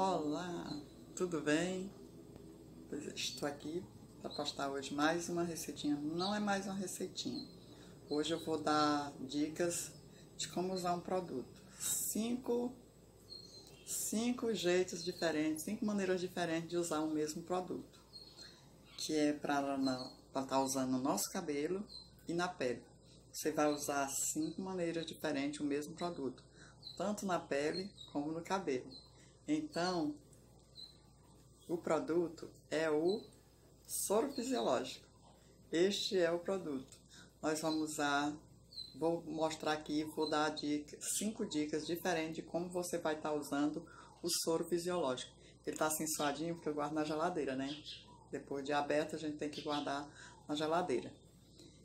Olá, tudo bem? Estou aqui para postar hoje mais uma receitinha. Não é mais uma receitinha. Hoje eu vou dar dicas de como usar um produto. Cinco, cinco jeitos diferentes, cinco maneiras diferentes de usar o mesmo produto. Que é para estar tá usando no nosso cabelo e na pele. Você vai usar cinco maneiras diferentes o mesmo produto, tanto na pele como no cabelo. Então, o produto é o soro fisiológico. Este é o produto. Nós vamos usar, vou mostrar aqui, vou dar dica, cinco dicas diferentes de como você vai estar usando o soro fisiológico. Ele está assim suadinho porque eu guardo na geladeira, né? Depois de aberto a gente tem que guardar na geladeira.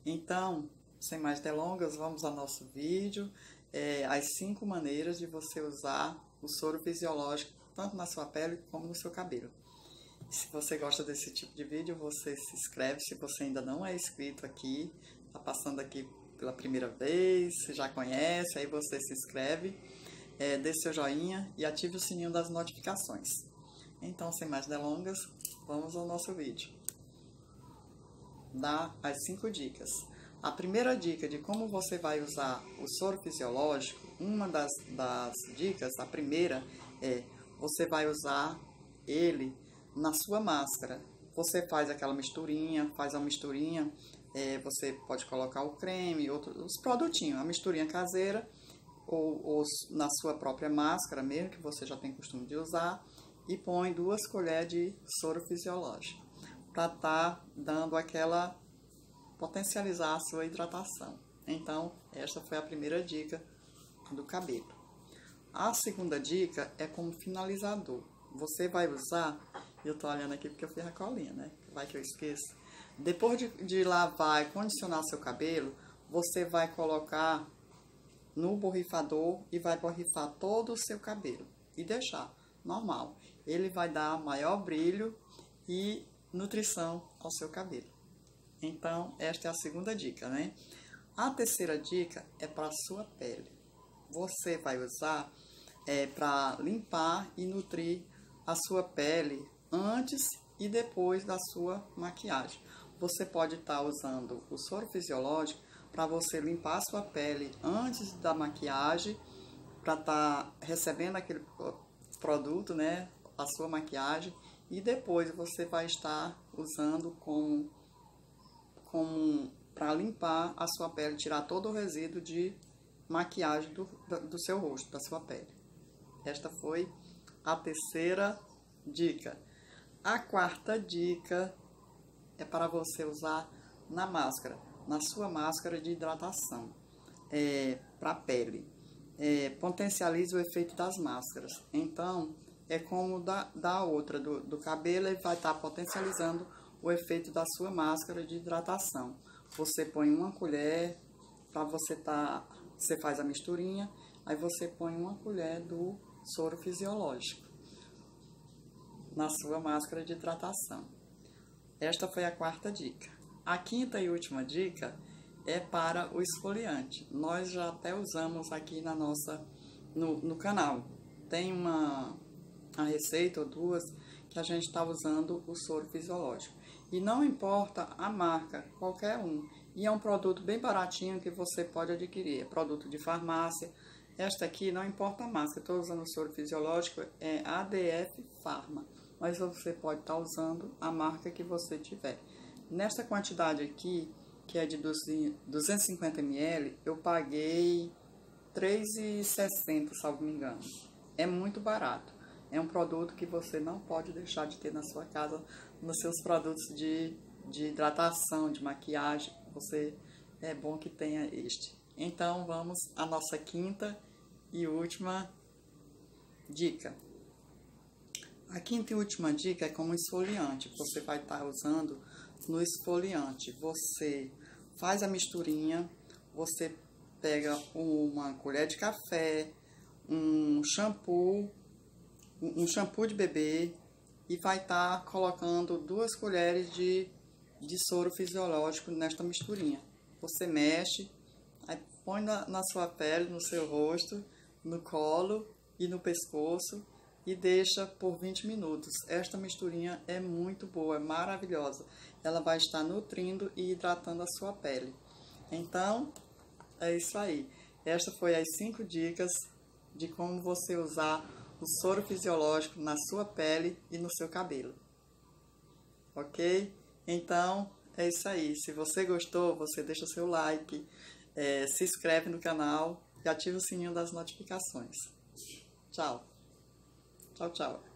Então, sem mais delongas, vamos ao nosso vídeo. É, as cinco maneiras de você usar o soro fisiológico, tanto na sua pele como no seu cabelo. Se você gosta desse tipo de vídeo, você se inscreve. Se você ainda não é inscrito aqui, está passando aqui pela primeira vez, já conhece, aí você se inscreve, é, dê seu joinha e ative o sininho das notificações. Então, sem mais delongas, vamos ao nosso vídeo. Dá as cinco dicas. A primeira dica de como você vai usar o soro fisiológico, uma das, das dicas, a primeira é você vai usar ele na sua máscara. Você faz aquela misturinha, faz a misturinha, é, você pode colocar o creme, outros, os produtinhos, a misturinha caseira, ou, ou na sua própria máscara mesmo, que você já tem costume de usar, e põe duas colheres de soro fisiológico, para estar tá dando aquela potencializar a sua hidratação. Então, esta foi a primeira dica do cabelo. A segunda dica é como finalizador. Você vai usar, eu tô olhando aqui porque eu fiz a colinha, né? Vai que eu esqueço. Depois de, de lavar e condicionar seu cabelo, você vai colocar no borrifador e vai borrifar todo o seu cabelo e deixar normal. Ele vai dar maior brilho e nutrição ao seu cabelo. Então, esta é a segunda dica, né? A terceira dica é para a sua pele. Você vai usar é, para limpar e nutrir a sua pele antes e depois da sua maquiagem. Você pode estar tá usando o soro fisiológico para você limpar a sua pele antes da maquiagem, para estar tá recebendo aquele produto, né, a sua maquiagem, e depois você vai estar usando com como para limpar a sua pele, tirar todo o resíduo de maquiagem do, do seu rosto, da sua pele. Esta foi a terceira dica. A quarta dica é para você usar na máscara, na sua máscara de hidratação é, para a pele. É, potencializa o efeito das máscaras. Então, é como da, da outra, do, do cabelo, ele vai estar tá potencializando o efeito da sua máscara de hidratação. Você põe uma colher para você tá, você faz a misturinha, aí você põe uma colher do soro fisiológico na sua máscara de hidratação. Esta foi a quarta dica. A quinta e última dica é para o esfoliante. Nós já até usamos aqui na nossa no, no canal. Tem uma a receita ou duas que a gente está usando o soro fisiológico. E não importa a marca, qualquer um. E é um produto bem baratinho que você pode adquirir. É produto de farmácia. Esta aqui não importa a marca. Estou usando o soro fisiológico, é ADF Pharma. Mas você pode estar tá usando a marca que você tiver. Nesta quantidade aqui, que é de 250 ml, eu paguei R$ 3,60, salvo me engano. É muito barato. É um produto que você não pode deixar de ter na sua casa nos seus produtos de, de hidratação, de maquiagem, você é bom que tenha este. Então vamos à nossa quinta e última dica. A quinta e última dica é como esfoliante. Você vai estar usando no esfoliante. Você faz a misturinha, você pega uma colher de café, um shampoo, um shampoo de bebê, e vai estar tá colocando duas colheres de, de soro fisiológico nesta misturinha. Você mexe, põe na, na sua pele, no seu rosto, no colo e no pescoço e deixa por 20 minutos. Esta misturinha é muito boa, é maravilhosa. Ela vai estar nutrindo e hidratando a sua pele. Então, é isso aí. Esta foi as cinco dicas de como você usar o soro fisiológico na sua pele e no seu cabelo. Ok? Então, é isso aí. Se você gostou, você deixa seu like, é, se inscreve no canal e ativa o sininho das notificações. Tchau. Tchau, tchau.